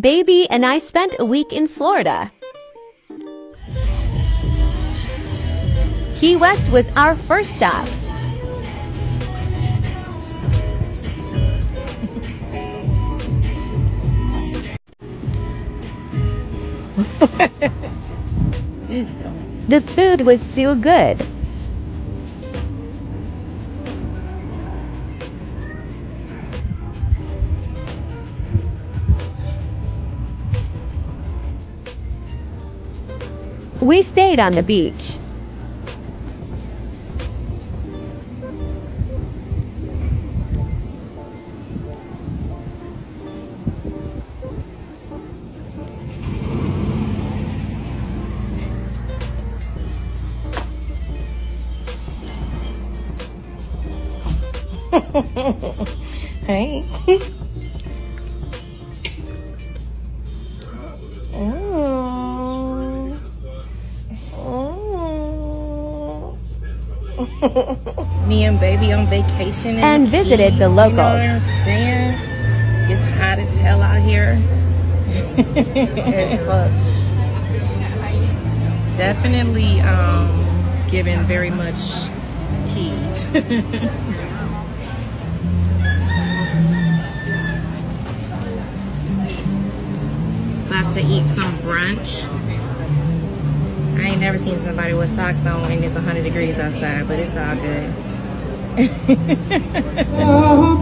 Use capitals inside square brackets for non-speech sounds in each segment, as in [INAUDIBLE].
Baby and I spent a week in Florida. Key West was our first stop. [LAUGHS] the food was so good. We stayed on the beach. [LAUGHS] hey. [LAUGHS] Me and baby on vacation And visited the You know what I'm saying? It's hot as hell out here. Definitely um, giving very much keys. [LAUGHS] About to eat some brunch. Never seen somebody with socks on and it's 100 degrees outside, but it's all good. [LAUGHS] Oh,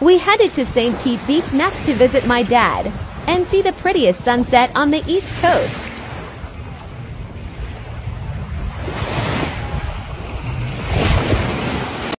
We headed to St. Pete Beach next to visit my dad and see the prettiest sunset on the East Coast.